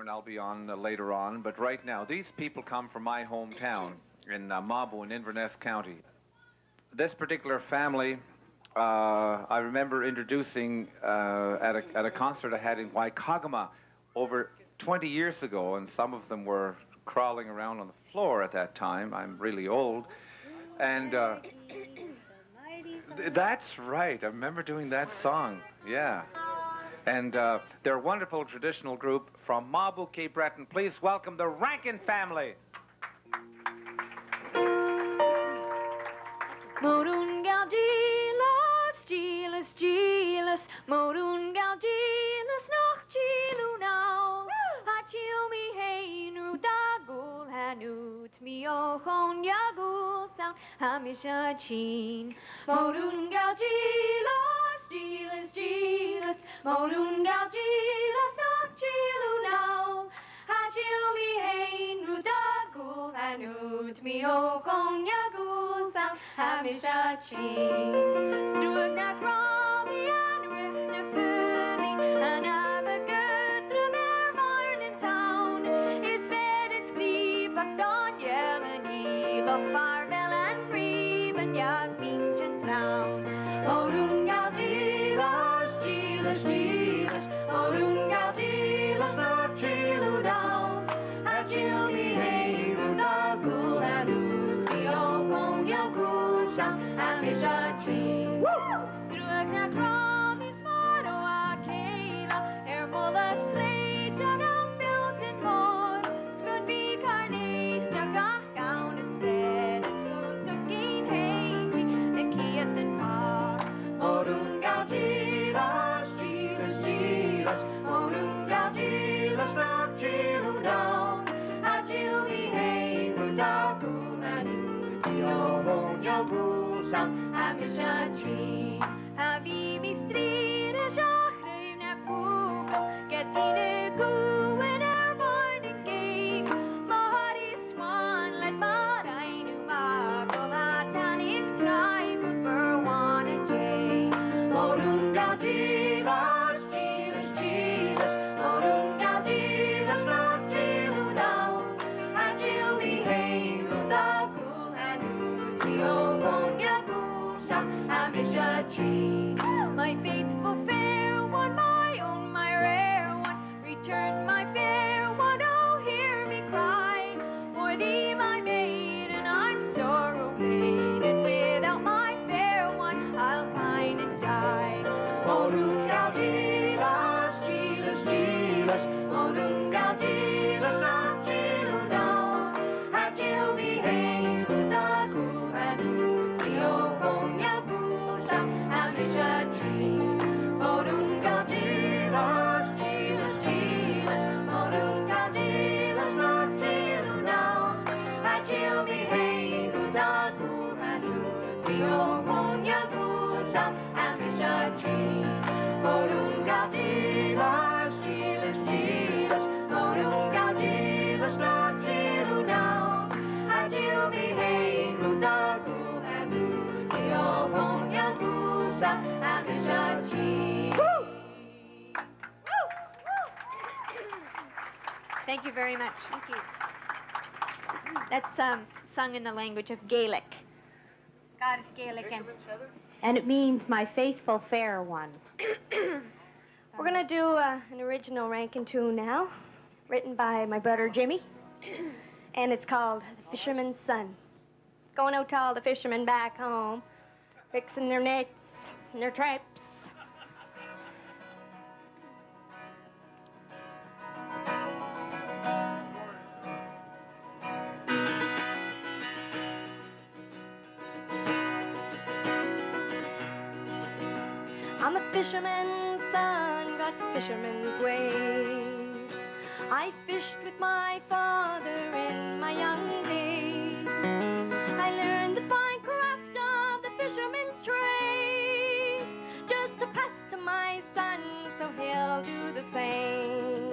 and I'll be on uh, later on. But right now, these people come from my hometown in uh, Mabou in Inverness County. This particular family, uh, I remember introducing uh, at, a, at a concert I had in Whycocomagh over 20 years ago, and some of them were crawling around on the floor at that time. I'm really old. And uh, that's right. I remember doing that song. Yeah. And uh, they're a wonderful traditional group from Mabou, Cape Breton. Please welcome the Rankin family. Gilas, gilas, morun galgilas, noch hanut yagul sound galgilas, gilas, gilas, morun hanut mi ochon yagul sound hamisha chin. My faithful fair one, my own, my rare one, return very much. Thank you. That's um, sung in the language of Gaelic. Scottish Gaelic and And it means my faithful fair one. We're gonna do uh, an original Rankin tune now, written by my brother Jimmy, and it's called "The Fisherman's Son." Going out to all the fishermen back home, fixing their nets and their traps. Fisherman's son, got fisherman's ways. I fished with my father in my young days. I learned the fine craft of the fisherman's trade, just to pass to my son, so he'll do the same.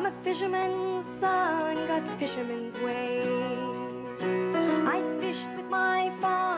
I'm a fisherman's son, got fisherman's ways. I fished with my father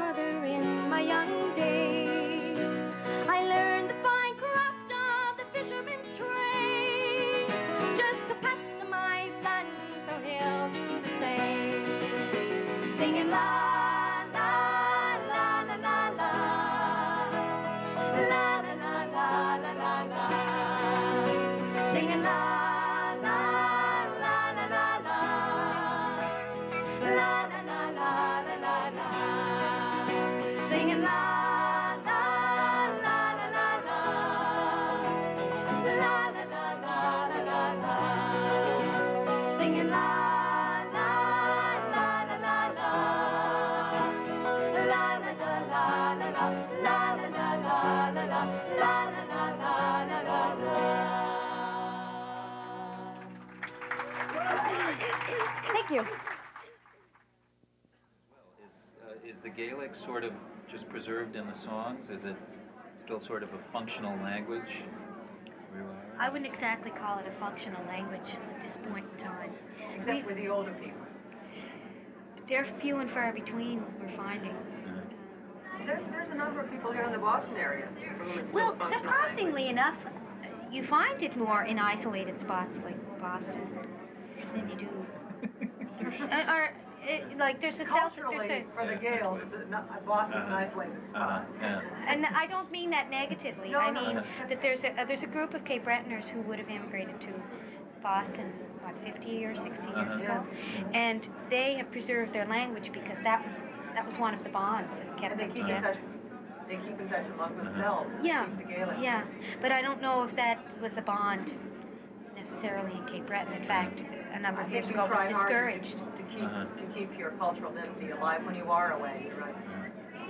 Gaelic sort of just preserved in the songs? Is it still sort of a functional language? where you are? I wouldn't exactly call it a functional language at this point in time. Except for the older people. They're few and far between, we're finding. There, there's a number of people here in the Boston area for whom it's still Well, a functional surprisingly enough, you find it more in isolated spots like Boston than you do. uh, or, uh, like, there's a language. south, Culturally, there's for the Gaels, it's a, not, Boston's an Uh-huh. isolated Uh-huh, spot. yeah. and I don't mean that negatively. No, I mean no. that there's a, uh, there's a group of Cape Bretoners who would have immigrated to Boston, what, 50 or 60 years Uh-huh. ago? And they have preserved their language because that was, that was one of the bonds that kept And they them together. they keep in touch among themselves. Yeah, the yeah, but I don't know if that was a bond necessarily in Cape Breton. In fact, a number of years ago, try was hard to- discouraged. To keep, Uh-huh. to keep your cultural identity alive when you are away, you're right.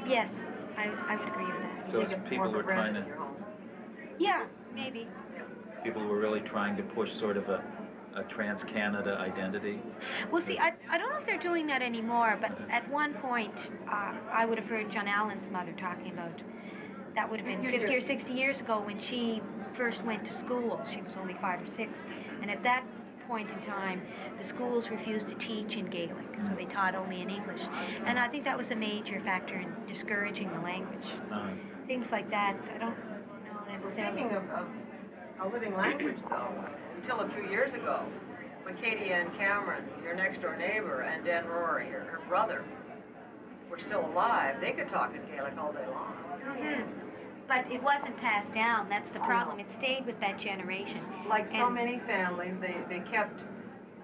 Yes, I, I would agree with that. So You it's people more were trying to- your home. Yeah, maybe. People were really trying to push sort of a, a trans-Canada identity. Well, see, I, I don't know if they're doing that anymore, but at one point, uh, I would have heard John Allen's mother talking about that would have been 50 or 60 years ago when she first went to school. She was only five or six. And at that point in time, the schools refused to teach in Gaelic, so they taught only in English. And I think that was a major factor in discouraging the language. Uh, Things like that, I don't know Well, necessarily. speaking of, of a living language, though, until a few years ago, when Katie Ann Cameron, your next door neighbor, and Dan Rory, her, her brother, were still alive, they could talk in Gaelic all day long. Mhm. But it wasn't passed down, that's the problem. It stayed with that generation. Like so And- many families, they, they kept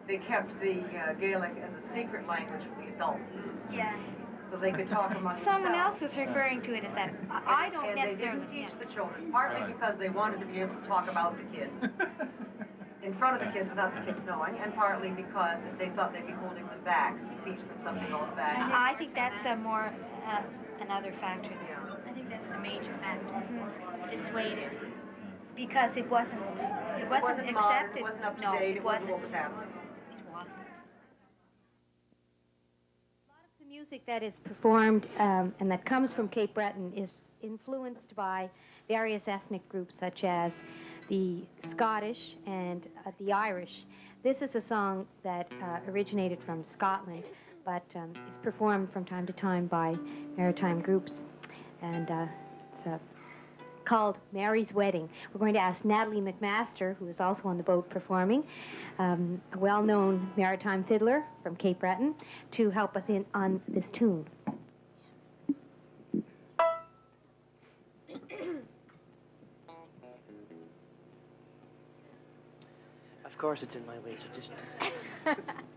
they kept the uh, Gaelic as a secret language for the adults, Yeah. so they could talk among themselves. Someone else themselves. was referring to it as that. I I don't and necessarily. they didn't teach yeah. the children, partly Right. because they wanted to be able to talk about the kids in front of the kids without the kids knowing, and partly because they thought they'd be holding them back to teach them something old fashioned. I I think that's a more, uh, another factor. Yeah. I think that's the major factor. It's dissuaded. Because it wasn't, it It wasn't wasn't modern, accepted. it wasn't up to No, date, it it wasn't what wasn't. was happening. It wasn't. The music that is performed um, and that comes from Cape Breton is influenced by various ethnic groups such as the Scottish and uh, the Irish. This is a song that uh, originated from Scotland, but um, is performed from time to time by maritime groups. And uh, called Mary's Wedding. We're going to ask Natalie MacMaster, who is also on the boat performing, um, a well-known maritime fiddler from Cape Breton, to help us in on this tune. Of course it's in my way, so just...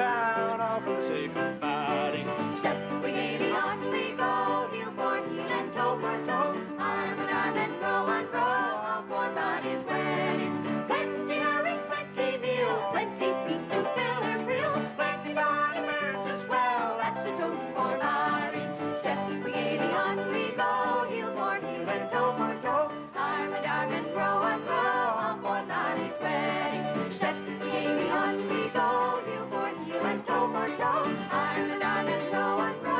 town, all for for toe, arm and arm and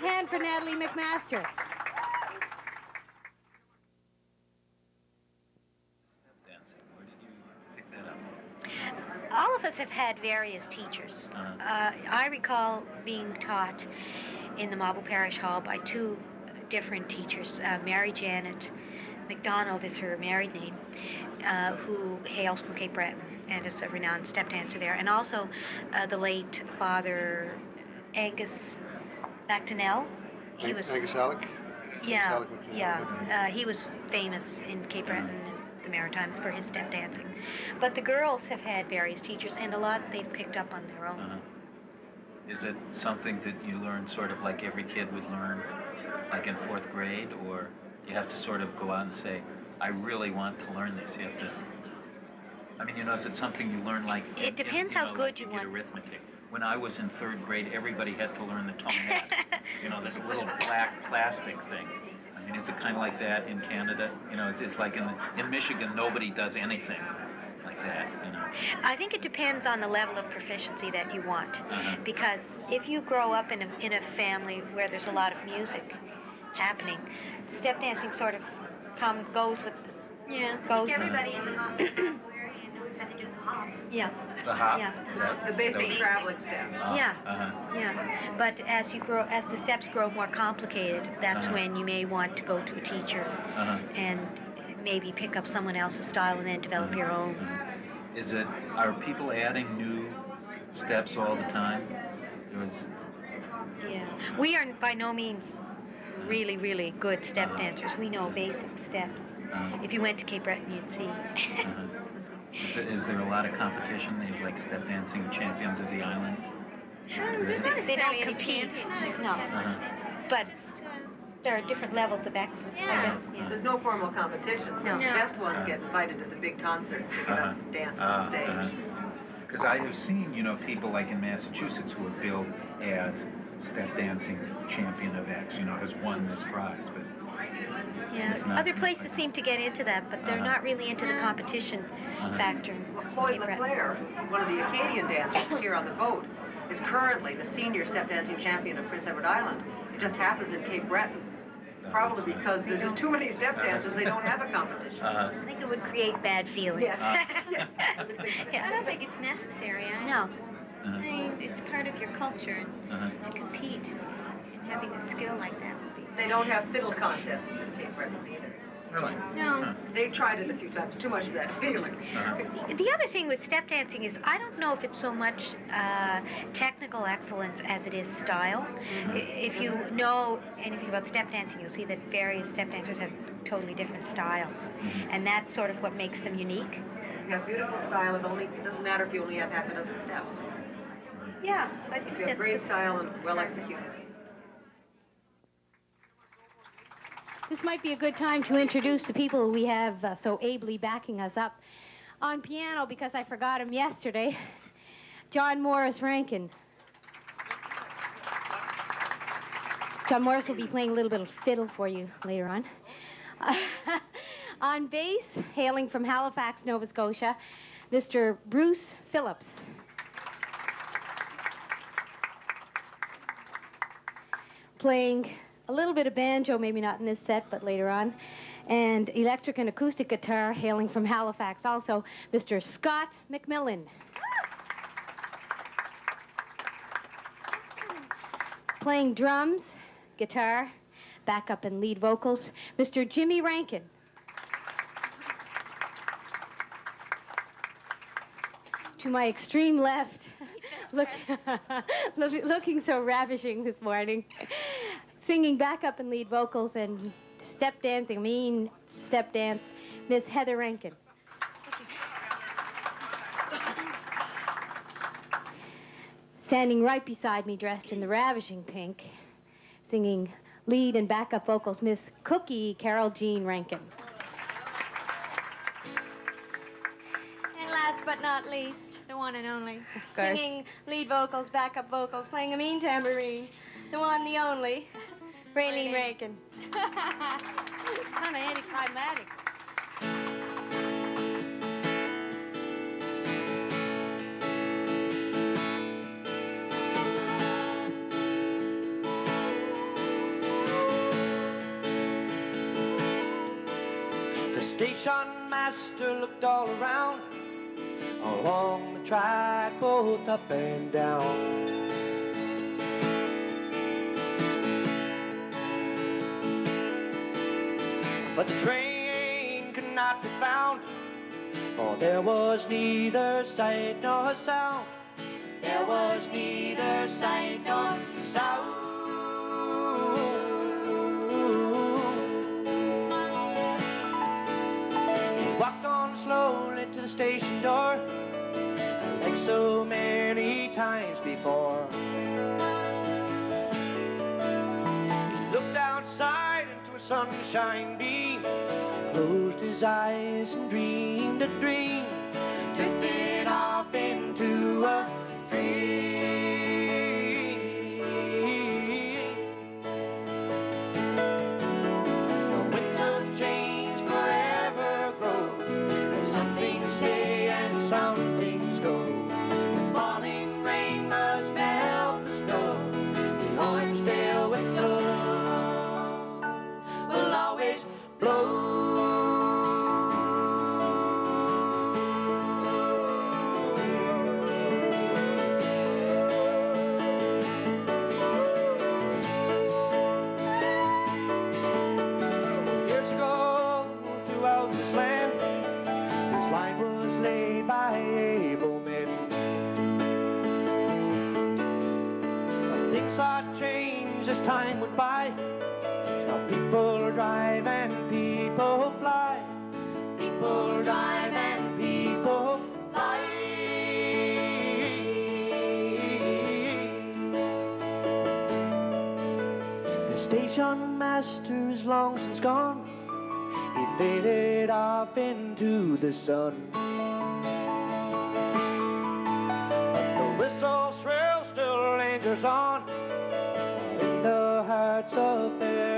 Big hand for Natalie MacMaster. Dancing, where did you pick that up? All of us have had various teachers. Uh-huh. Uh, I recall being taught in the Mabou Parish Hall by two different teachers. Uh, Mary Janet McDonald is her married name, uh, who hails from Cape Breton and is a renowned step dancer there, and also uh, the late Father Angus McDonnell. He was Angus Alec? yeah, Alec yeah. Uh, he was famous in Cape Breton and the Maritimes for his step dancing. But the girls have had various teachers, and a lot they've picked up on their own. Uh-huh. Is it something that you learn sort of like every kid would learn, like in fourth grade, or you have to sort of go out and say, I really want to learn this? You have to. I mean, you know, is it something you learn like? It if- depends you how know, good like you get want- arithmetic. When I was in third grade, everybody had to learn the tonette. you know, this little black plastic thing. I mean, is it kind of like that in Canada? You know, it's, it's like in in Michigan, nobody does anything like that. You know. I think it depends on the level of proficiency that you want. Uh-huh. Because if you grow up in a, in a family where there's a lot of music happening, step dancing sort of come goes with. Yeah. Goes. Everybody in the Mabou area knows how to do the hop. Yeah. The hop? Yeah. Is that- The basic that- traveling step. Oh, Yeah. Uh-huh. Yeah, but as you grow, as the steps grow more complicated, that's Uh-huh. when you may want to go to a teacher Uh-huh. and maybe pick up someone else's style and then develop your own. Is it, are people adding new steps all the time? Or Yeah, we are by no means really, really good step dancers. We know basic steps. uh, If you went to Cape Breton, you'd see. Uh-huh. Is there, is there a lot of competition? They have like step dancing champions of the island? There's not They don't compete. No, Uh-huh. but there are different levels of excellence. I Yeah. guess. Yeah. There's no formal competition. No. The best ones get invited to the big concerts to get Uh-huh. up and dance Uh, on stage. Because I have seen, you know, people like in Massachusetts who are billed as step dancing champion of X, you know, has won this prize, but Yeah, not- other places seem to get into that, but they're Uh-huh. not really into the competition Uh-huh. factor. Well, Floyd LeClaire, one of the Acadian dancers here on the boat, is currently the senior step dancing champion of Prince Edward Island. It just happens in Cape Breton. Probably because there's just too many step dancers, they don't have a competition. uh, I think it would create bad feelings. Yes. Yes. I was I don't think it's necessary. I, No. I mean, it's part of your culture uh-huh. to compete, and having a skill like that would be. They don't have fiddle contests in Cape Breton either. Really? No. They've tried it a few times, too much of that feeling. Uh-huh. The other thing with step dancing is I don't know if it's so much uh, technical excellence as it is style. I- If you know anything about step dancing, you'll see that various step dancers have totally different styles, and that's sort of what makes them unique. You have beautiful style, it only, it doesn't matter if you only have half a dozen steps. Yeah, I If think you have great style and well executed. This might be a good time to introduce the people we have uh, so ably backing us up. On piano, because I forgot him yesterday, John Morris Rankin. John Morris will be playing a little bit of fiddle for you later on. on bass, hailing from Halifax, Nova Scotia, Mr. Bruce Phillips. Playing a little bit of banjo, maybe not in this set, but later on. And electric and acoustic guitar, hailing from Halifax, also Mr. Scott Macmillan. Playing drums, guitar, backup and lead vocals, Mr. Jimmy Rankin. To my extreme left, look, look- looking so ravishing this morning, singing backup and lead vocals and step dancing, mean step dance, Miss Heather Rankin. Standing right beside me, dressed in the ravishing pink, singing lead and backup vocals, Miss Cookie Carol Jean Rankin. And last but not least, the one and only, singing lead vocals, backup vocals, playing a mean tambourine, the one, the only, Raylene Rankin. kind of anticlimactic. The station master looked all around, along the track, both up and down. But the train could not be found, for there was neither sight nor sound. There was neither sight nor sound. He walked on slowly to the station door, like so many times before. Sunshine beam, closed his eyes and dreamed a dream, drifted off into a station master is long since gone. He faded off into the sun. But the whistle shrill still lingers on in the hearts of everyone.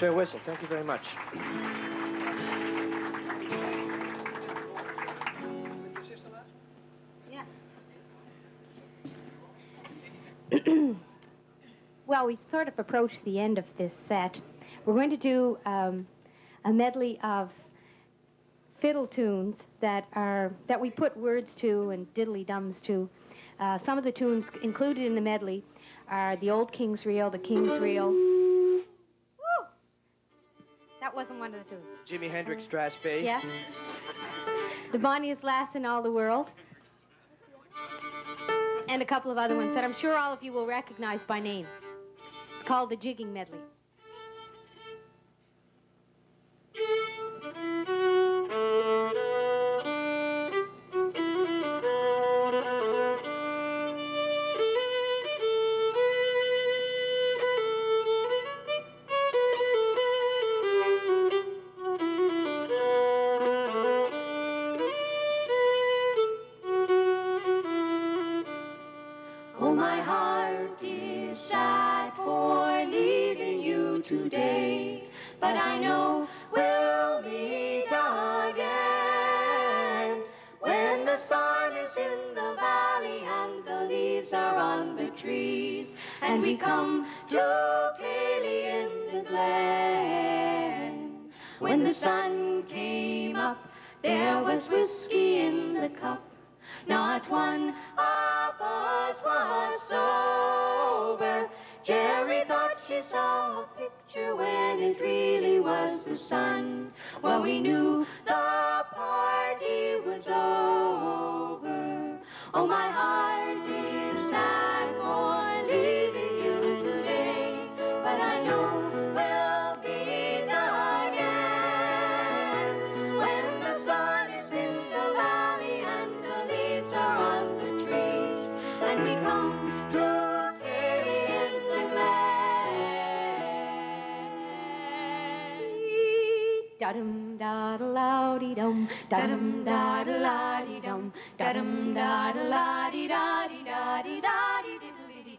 The Whistle. Thank you very much. Well, we've sort of approached the end of this set. We're going to do um, a medley of fiddle tunes that are that we put words to and diddly dums to. Uh, some of the tunes included in the medley are the Old King's Reel, the King's Reel. Wasn't one of the tunes. Jimi Hendrix Brass Bass. Yeah. The Bonniest Lass in All the World. And a couple of other ones that I'm sure all of you will recognize by name. It's called the Jigging Medley.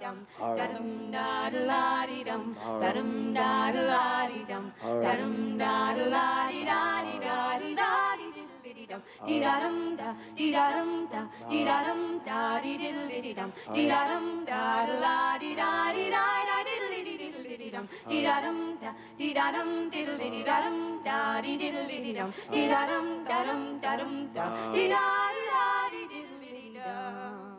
Diddly dee dum, da-dum da da la dee dum, da-dum da da la dee dum, da-dum da da la dee da dee da dee da dee diddly dee dum, dee da dum da, dee da dum da, dee da dum da dee diddly dee dum, dee da dum da da la dee da dee da da diddly dee diddly dee dum, dee da dum da, dee da dum diddly dee da dum da dee diddly dee dum, dee da dum da dum da dum da, dee da dee da dee diddly dee dum.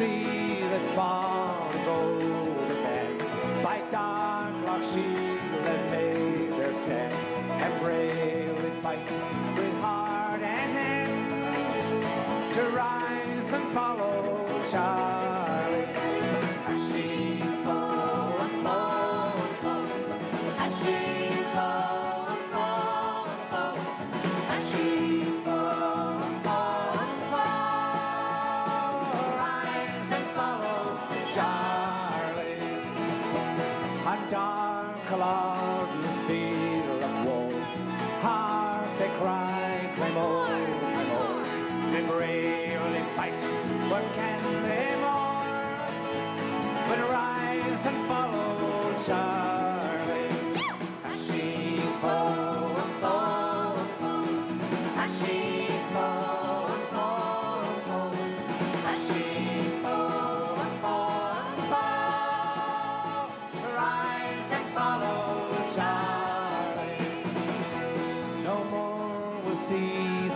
See the spawn golden man by dark lock shield and made their stand. And bravely fight with heart and hand to rise and follow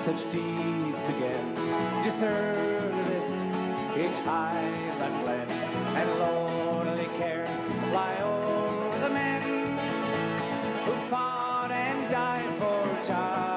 such deeds again. Deserve this each highland glen, and lonely cares lie o'er the men who fought and died for Charlie.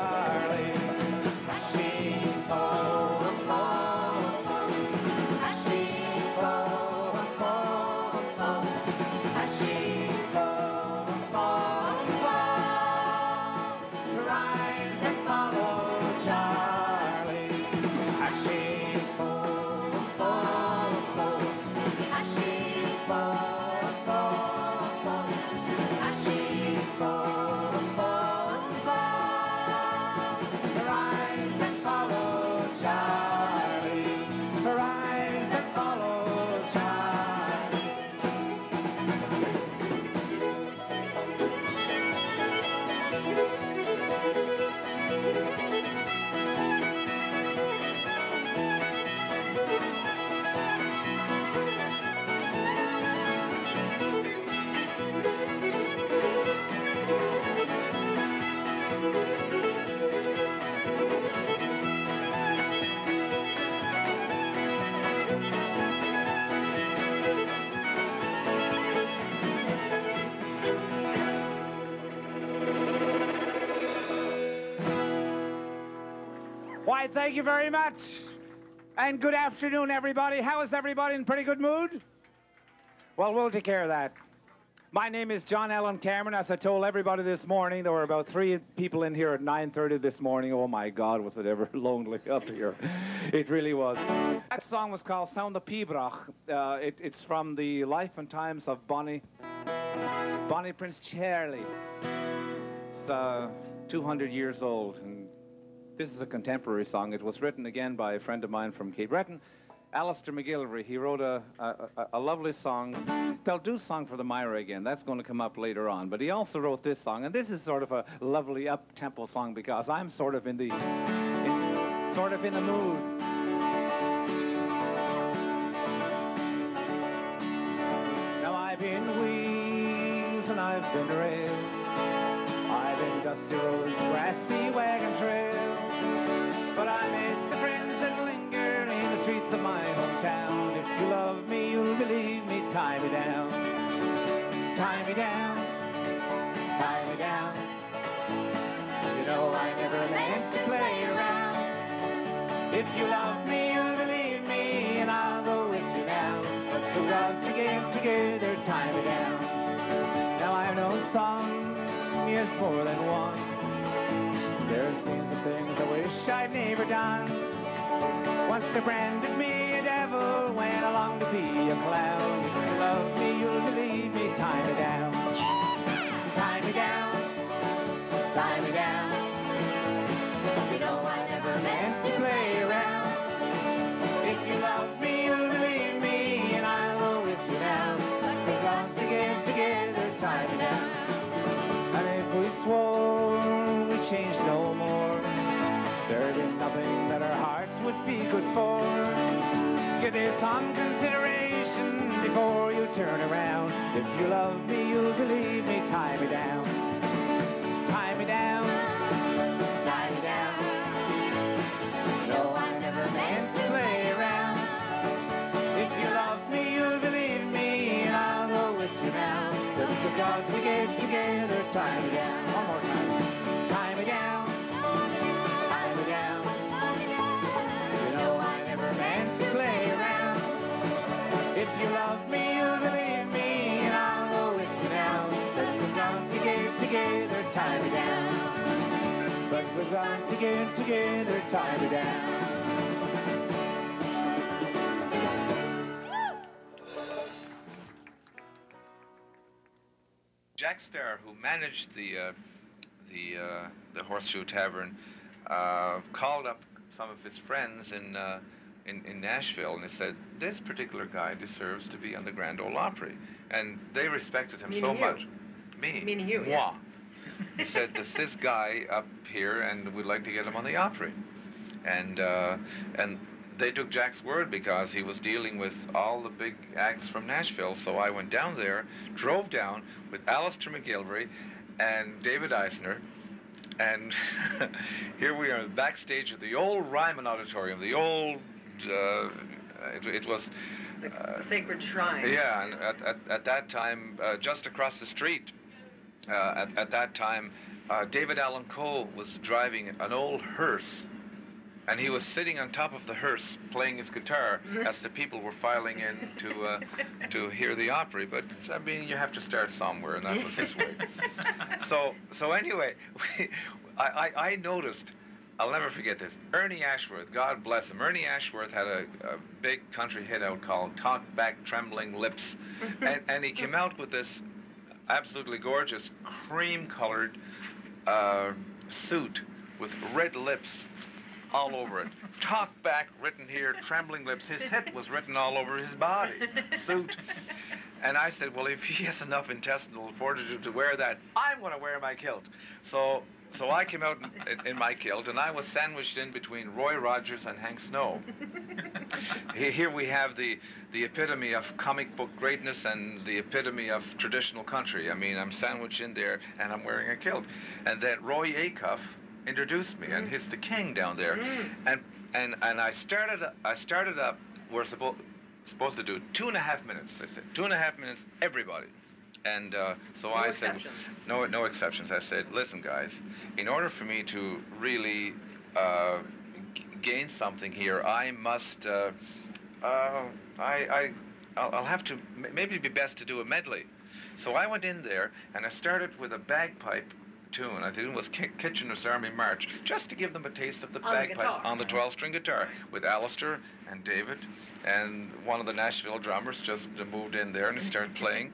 Why, thank you very much. And good afternoon, everybody. How is everybody in pretty good mood? Well, we'll take care of that. My name is John Allen Cameron. As I told everybody this morning, there were about three people in here at 9.30 this morning. Oh, my God, was it ever lonely up here. It really was. That song was called Sound the Pibroch. Uh, it, it's from the life and times of Bonnie, Bonnie Prince Charlie. It's uh, 200 years old, this is a contemporary song. It was written again by a friend of mine from Cape Breton, Allister MacGillivray. He wrote a, a, a, lovely song. They'll do song for the Mira again. That's going to come up later on. But he also wrote this song, and this is sort of a lovely up-tempo song because I'm sort of in the, in, sort of in the mood. Now I've been wheels and I've been rails. I've been dusty roads, grassy wagon trails. But I miss the friends that linger in the streets of my hometown. If you love me, you'll believe me. Tie me down, tie me down, tie me down. You know I never meant to play around. If you love me, you'll believe me, and I'll go with you now. But the love to give together, tie me down. Now I know song is more than one. There's been things I wish I'd never done. Once they branded me a devil, went along to be a clown. If you love me, you'll believe me. Tie me down, some consideration before you turn around. If you love me, you'll believe me. Tie me down. Who managed the uh, the uh, the Horseshoe Tavern, uh, called up some of his friends in, uh, in in Nashville, and he said, "This particular guy deserves to be on the Grand Ole Opry," and they respected him so you. much. Me, Meaning you, moi. yeah. He said, "There's this guy up here, and we'd like to get him on the Opry," and uh, and they took Jack's word because he was dealing with all the big acts from Nashville. So I went down there, drove down with Allister MacGillivray and David Eisner, and here we are backstage at the old Ryman Auditorium, the old. Uh, it, it was The, the sacred shrine. yeah, and at, at, at that time, uh, just across the street, uh, at, at that time, uh, David Allen Coe was driving an old hearse, and he was sitting on top of the hearse playing his guitar as the people were filing in to, uh, to hear the Opry. But, I mean, you have to start somewhere, and that was his way. so, so anyway, we, I, I, I noticed I'll never forget this. Ernie Ashworth, God bless him. Ernie Ashworth had a, a big country hit out called Talk Back Trembling Lips. and, and he came out with this absolutely gorgeous cream colored uh, suit with red lips all over it. Talk back written here, trembling lips. His head was written all over his body. Suit. And I said, well, if he has enough intestinal fortitude to wear that, I'm going to wear my kilt. So, so I came out in, in my kilt, and I was sandwiched in between Roy Rogers and Hank Snow. Here we have the, the epitome of comic book greatness and the epitome of traditional country. I mean, I'm sandwiched in there, and I'm wearing a kilt. And that Roy Acuff introduced me, and he's the king down there. And, and, and I started, I started up, we're supposed supposed to do two and a half minutes. They said two and a half minutes, everybody. And uh, so I said, no, no exceptions. I said, listen, guys, in order for me to really uh, g- gain something here, I must, uh, uh, I, I, I'll, I'll have to. Maybe it'd be best to do a medley. So I went in there and I started with a bagpipe tune. I think it was Ki- Kitchener's Army March, just to give them a taste of the On bagpipes guitar. on the 12-string guitar with Allister and David, and one of the Nashville drummers just moved in there and he started playing,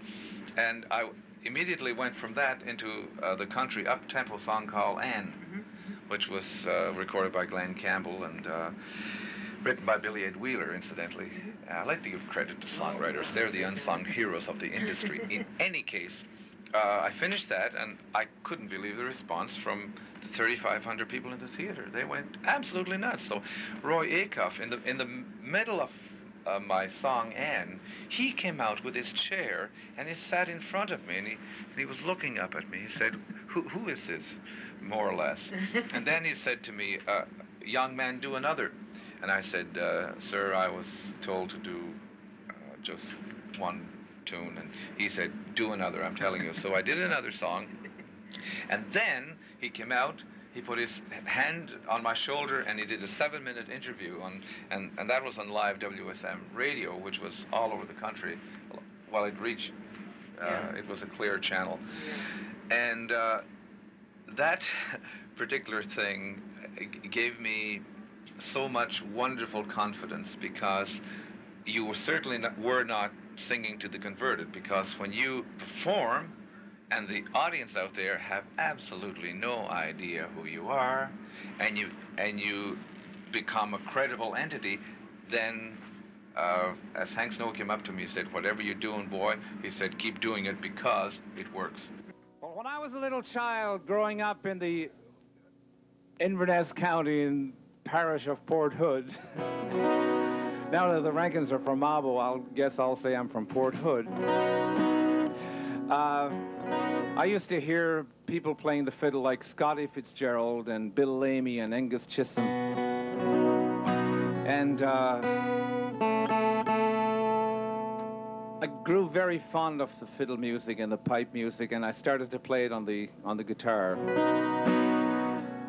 and I immediately went from that into uh, the country up-tempo song called Anne, which was uh, recorded by Glen Campbell and. Uh, Written by Billy Ed Wheeler, incidentally. Uh, I like to give credit to songwriters. They're the unsung heroes of the industry. In any case, uh, I finished that, and I couldn't believe the response from 3,500 people in the theater. They went absolutely nuts. So, Roy Acuff, in the in the middle of uh, my song Anne, he came out with his chair and he sat in front of me, and he and he was looking up at me. He said, "Who who is this?" More or less. and then he said to me, uh, "Young man, do another." And I said, uh, "Sir, I was told to do uh, just one tune." And he said, "Do another." I'm telling you. So I did another song, and then he came out. He put his hand on my shoulder and he did a seven-minute interview on, and, and that was on live WSM radio, which was all over the country. While it reached, uh, Yeah. it was a clear channel, and uh, that particular thing gave me so much wonderful confidence because you were certainly not, were not singing to the converted because when you perform and the audience out there have absolutely no idea who you are and you and you become a credible entity then uh, as Hank Snow came up to me he said whatever you're doing boy he said keep doing it because it works Well, when I was a little child growing up in the Inverness County in parish of Port Hood. now that the Rankins are from Mabou, I'll guess I'll say I'm from Port Hood. Uh, I used to hear people playing the fiddle like Scotty Fitzgerald and Bill Lamey and Angus Chisholm. And uh, I grew very fond of the fiddle music and the pipe music, and I started to play it on the on the guitar.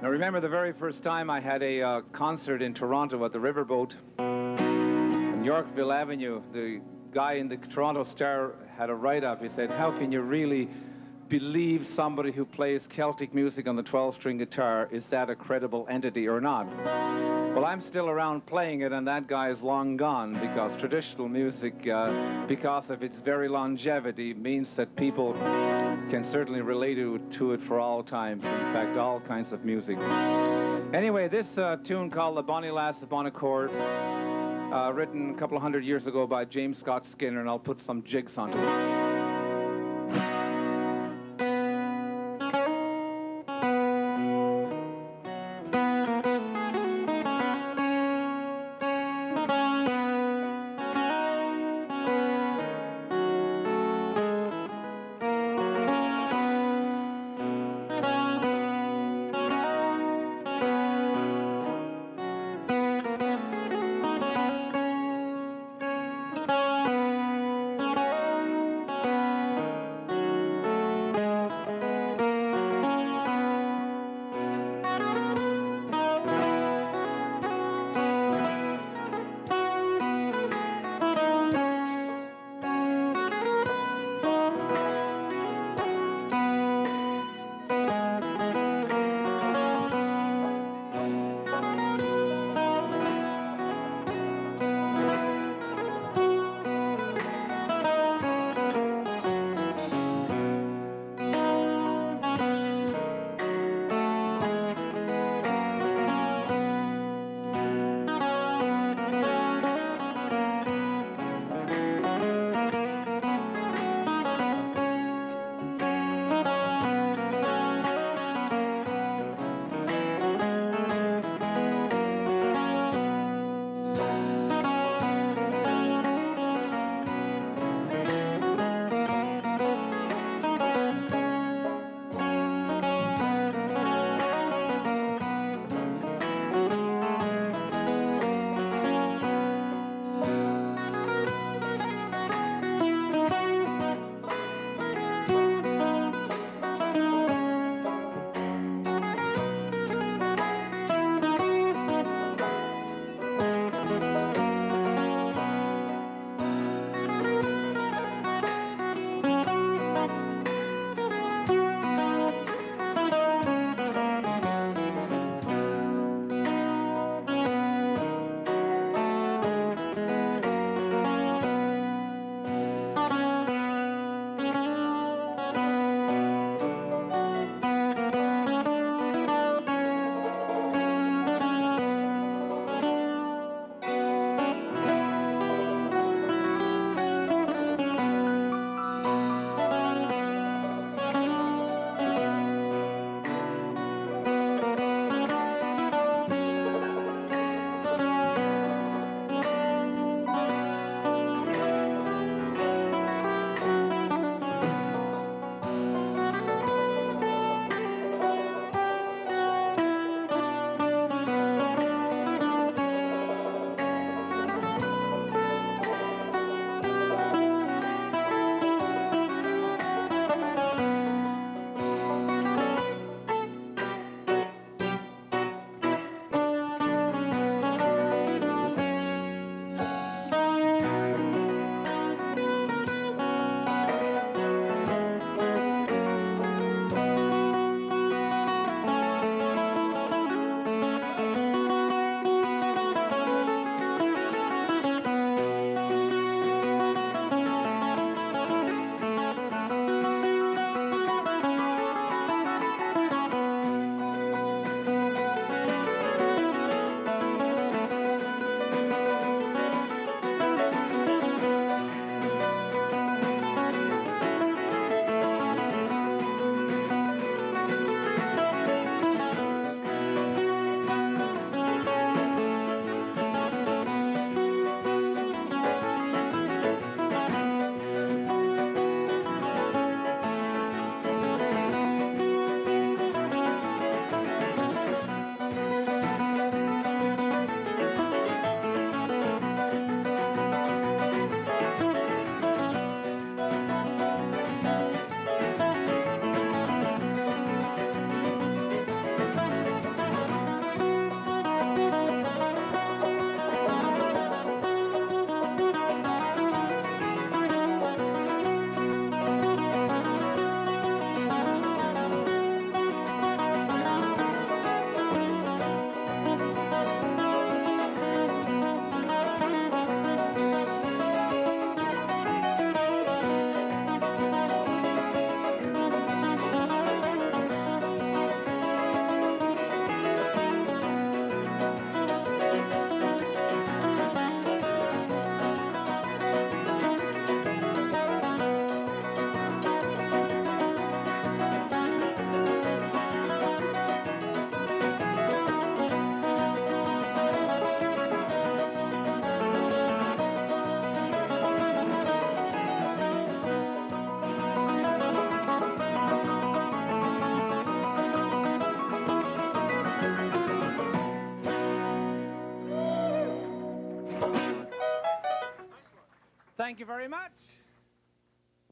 I remember the very first time I had a uh, concert in Toronto at the Riverboat Yorkville Avenue. The guy in the Toronto Star had a write-up. He said, "How can you really?" believe somebody who plays Celtic music on the 12 string guitar, is that a credible entity or not? Well, I'm still around playing it, and that guy is long gone because traditional music, uh, because of its very longevity, means that people can certainly relate to, it for all times. In fact, all kinds of music. Anyway, this uh, tune called The Bonnie Lass of Bon Accord, uh, written a couple of hundred years ago by James Scott Skinner, and I'll put some jigs onto it.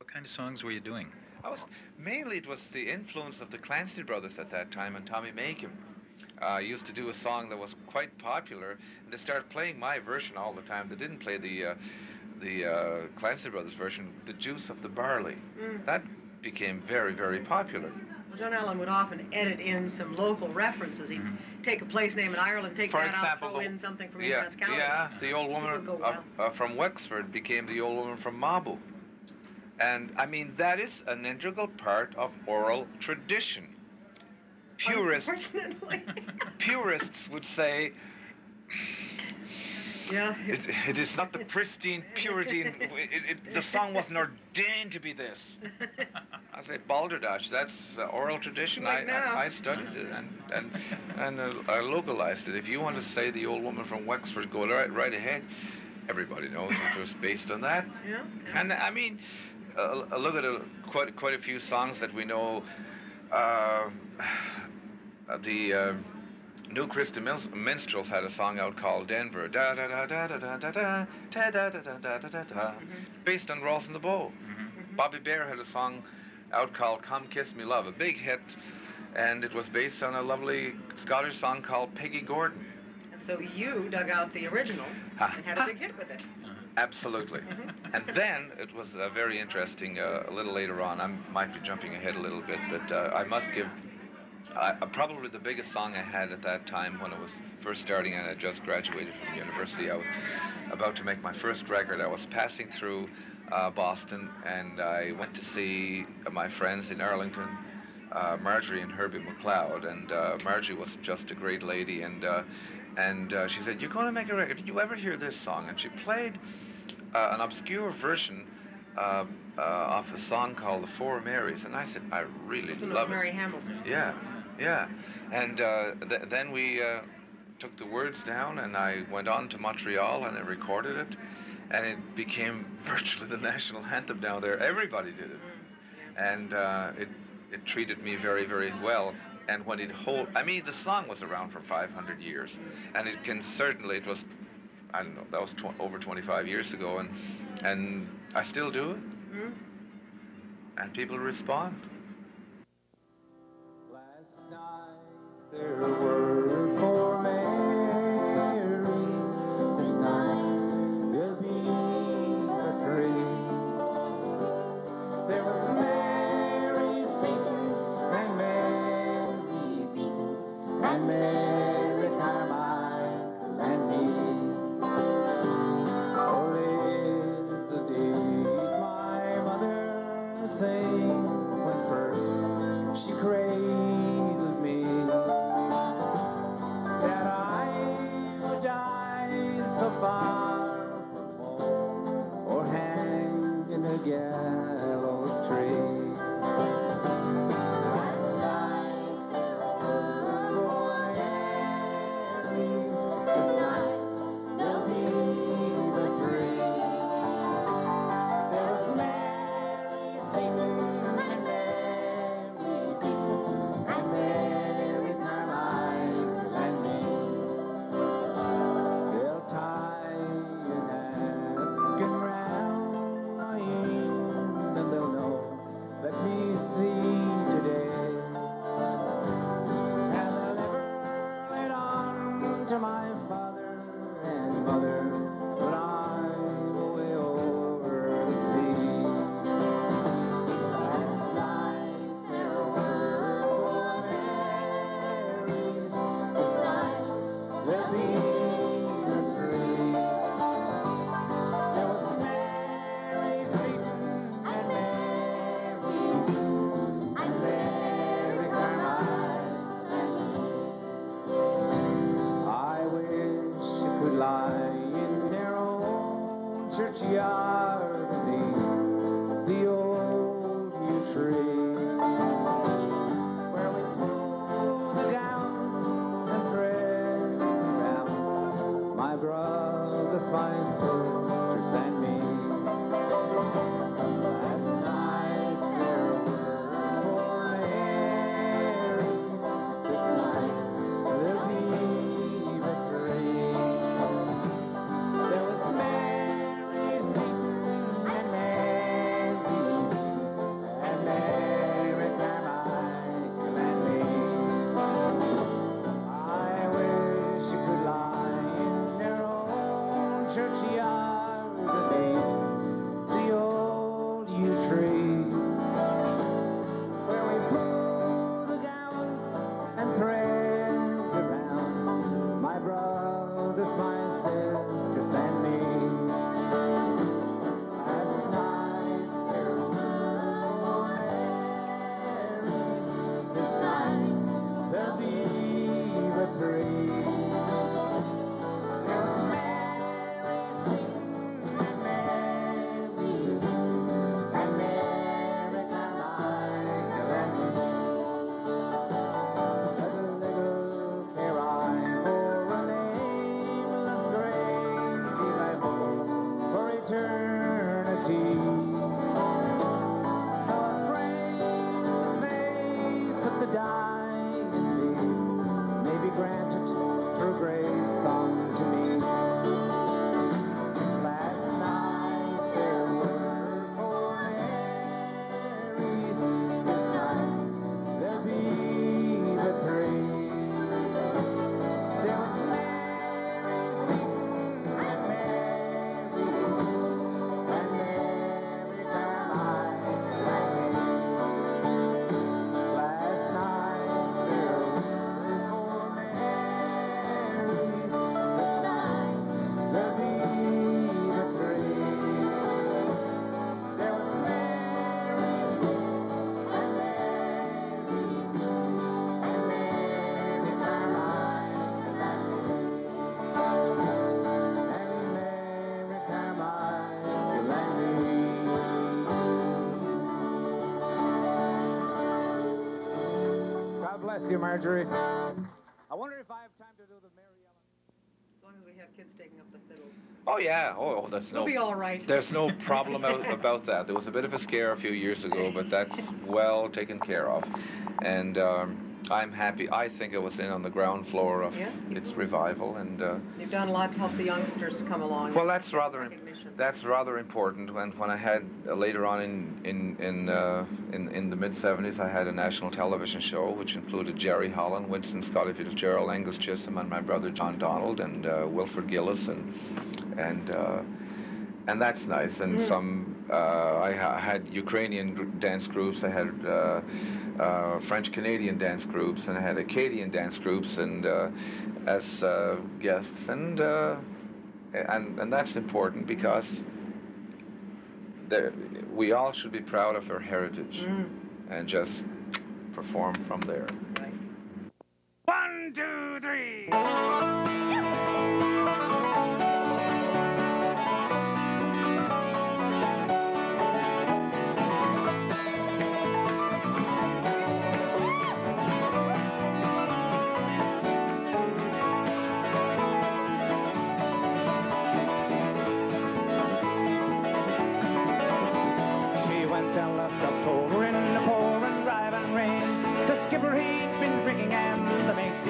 What kind of songs were you doing? I was mainly it was the influence of the Clancy brothers at that time and Tommy Makem. Uh, used to do a song that was quite popular. And they started playing my version all the time. They didn't play the uh, the uh, Clancy brothers version, "The Juice of the Barley." Mm. That became very very popular. Well, John Allen would often edit in some local references. He'd take a place name in Ireland, take For that example, out, throw the- in something from yeah, Inverness County. yeah, the old woman would well. uh, from Wexford became the old woman from Mabou. And I mean, that is an integral part of oral tradition. Purists, purists would say yeah. it, it is not the pristine purity. and It, it, the song wasn't ordained to be this. I say balderdash. That's uh, oral tradition. I, like. I, I studied it and and and uh, I localized it. If you want to say the old woman from Wexford, go right right ahead. Everybody knows it was based on that. Yeah. And I mean, uh, uh, look at uh, quite quite a few songs that we know. Uh, the uh, New Christy Min- Minstrels had a song out called Denver, da da da da da da da da da da da da da da da based on Rosin the Bow. Bobby Bare had a song out called Come Kiss Me Love, a big hit, and it was based on a lovely Scottish song called Peggy Gordon. And so you dug out the original and had a big hit with it. Absolutely. And then it was uh, very interesting. Uh, a little later on, I might be jumping ahead a little bit, but uh, I must give uh, probably the biggest song I had at that time when it was first starting and I just graduated from university. I was about to make my first record. I was passing through uh, Boston and I went to see my friends in Arlington. Uh, Marjorie and Herbie McLeod, and uh, Marjorie was just a great lady, and uh, and uh, she said, "You're going to make a record. Did you ever hear this song?" And she played uh, an obscure version uh, uh, of a song called "The Four Marys," and I said, "I really Listen to love Mary. Hamilton. Yeah, yeah. And uh, th- then we uh, took the words down, and I went on to Montreal and I recorded it, and it became virtually the national anthem down there. Everybody did it, and uh, it it treated me very very well. And when it hold, I mean, the song was around for 500 years, and it can certainly it was I don't know, that was tw- over 25 years ago, and and I still do it, mm-hmm. and people respond. Last night there were bless you, Marjorie. I wonder if I have time to do the Mary Ellen. As long as we have kids taking up the fiddle. Oh yeah. Oh, that's We'll be all right. There's no problem about that. There was a bit of a scare a few years ago, but that's well taken care of, and um, I'm happy. I think I was in on the ground floor of Yeah. its revival, and uh, You've done a lot to help the youngsters come along. well, that's rather that's rather important. When when I had uh, later on in in in uh, in, in the mid '70s, I had a national television show which included Jerry Holland, Winston Scotty Fitzgerald, Angus Chisholm, and my brother John Donald, and uh, Wilfred Gillis, and and. Uh, and that's nice. And some, uh, I ha- had Ukrainian gr- dance groups. I had uh, uh, French Canadian dance groups, and I had Acadian dance groups, and uh, as uh, guests, and uh, and and that's important because there, we all should be proud of our heritage, mm. and just perform from there. Right. One, two, three.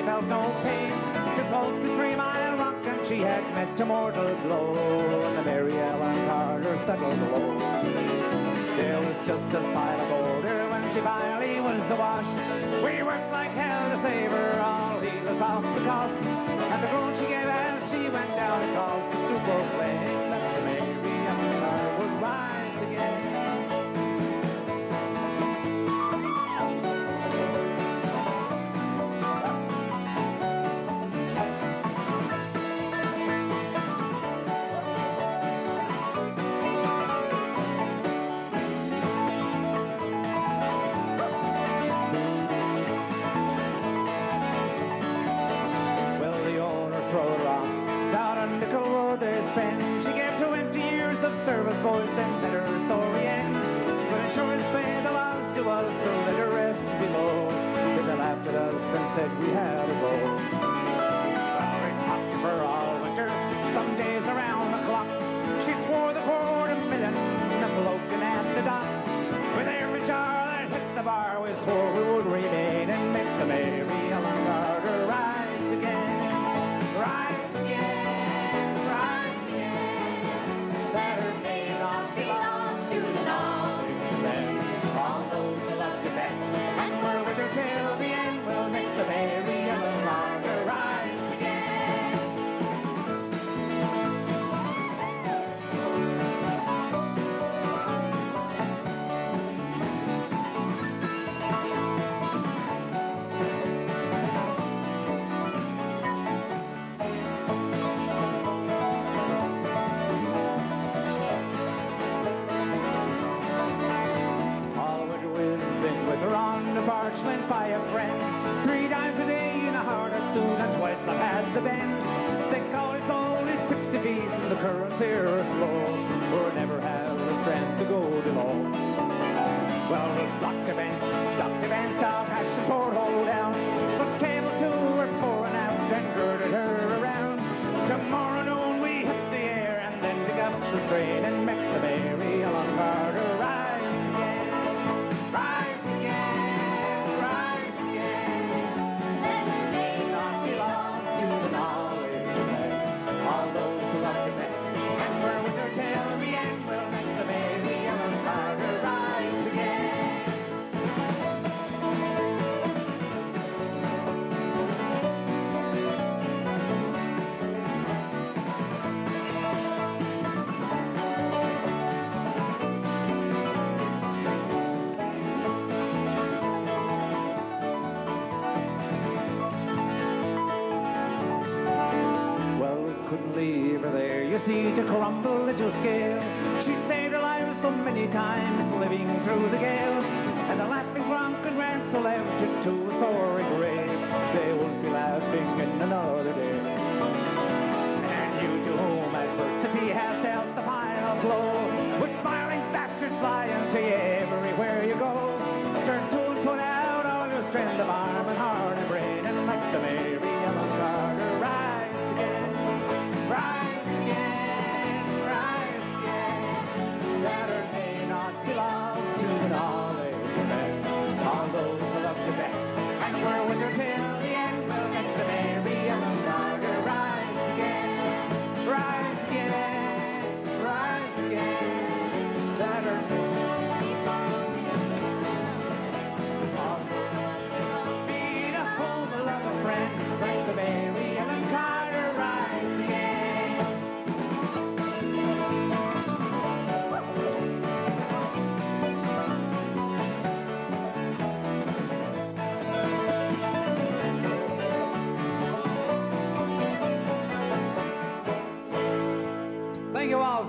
The mate he felt no pain. Too close to Three Mile Rock and she had met a mortal blow. And the Mary Ellen Carter settled below. There was just a smile of older when she finally was awash. We worked like hell to save her, all heedless of the cost. And the groan she gave as she went down across the stoop proclaimed that Mary Ellen Carter would rise service, boys, and let her. But insurance paid the loss to us, so let her rest below. They laughed at us and said we had to crumble into scale. She saved her life so many times, living through the gale.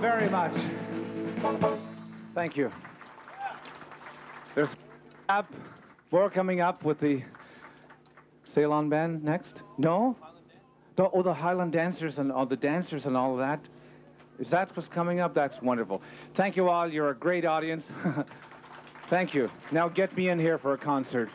Very much. Thank you. There's up. More coming up with the Ceylon band next. No. The, oh, the Highland dancers and all the dancers and all of that. Is that what's coming up? That's wonderful. Thank you all. You're a great audience. Thank you. Now get me in here for a concert.